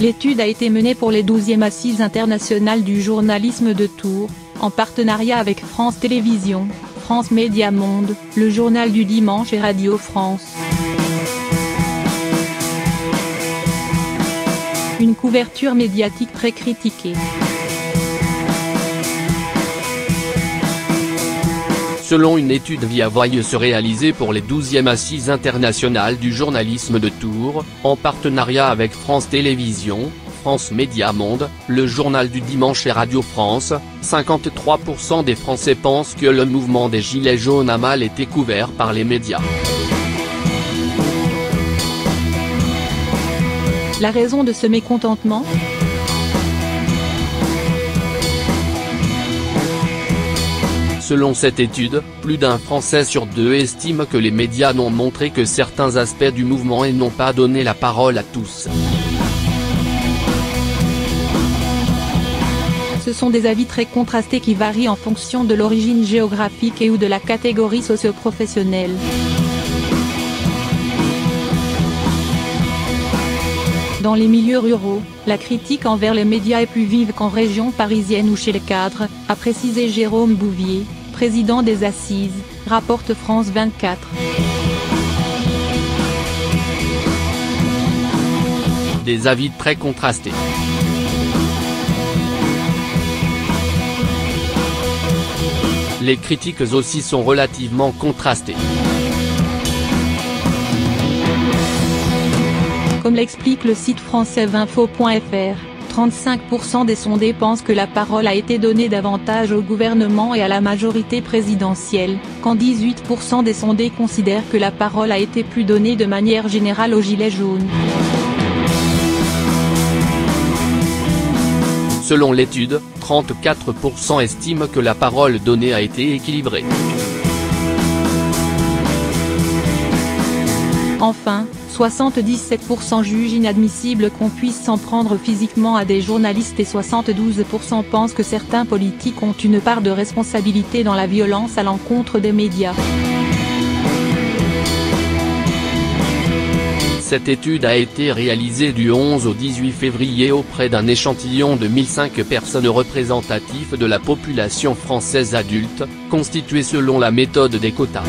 L'étude a été menée pour les 12e Assises internationales du journalisme de Tours, en partenariat avec France Télévisions, France Média Monde, le Journal du Dimanche et Radio France. Une couverture médiatique très critiquée. Selon une étude via Voyeuse réalisée pour les 12e Assises internationales du journalisme de Tours, en partenariat avec France Télévisions, France Média Monde, le journal du dimanche et Radio France, 53% des Français pensent que le mouvement des Gilets jaunes a mal été couvert par les médias. La raison de ce mécontentement? Selon cette étude, plus d'un Français sur deux estime que les médias n'ont montré que certains aspects du mouvement et n'ont pas donné la parole à tous. Ce sont des avis très contrastés qui varient en fonction de l'origine géographique et ou de la catégorie socio-professionnelle. Dans les milieux ruraux, la critique envers les médias est plus vive qu'en région parisienne ou chez les cadres, a précisé Jérôme Bouvier, président des Assises, rapporte France 24. Des avis très contrastés. Les critiques aussi sont relativement contrastées. Comme l'explique le site français Vinfo.fr, 35% des sondés pensent que la parole a été donnée davantage au gouvernement et à la majorité présidentielle, quand 18% des sondés considèrent que la parole a été plus donnée de manière générale aux Gilets jaunes. Selon l'étude, 34% estiment que la parole donnée a été équilibrée. Enfin, 77% jugent inadmissible qu'on puisse s'en prendre physiquement à des journalistes et 72% pensent que certains politiques ont une part de responsabilité dans la violence à l'encontre des médias. Cette étude a été réalisée du 11 au 18 février auprès d'un échantillon de 1005 personnes représentatives de la population française adulte, constituée selon la méthode des quotas.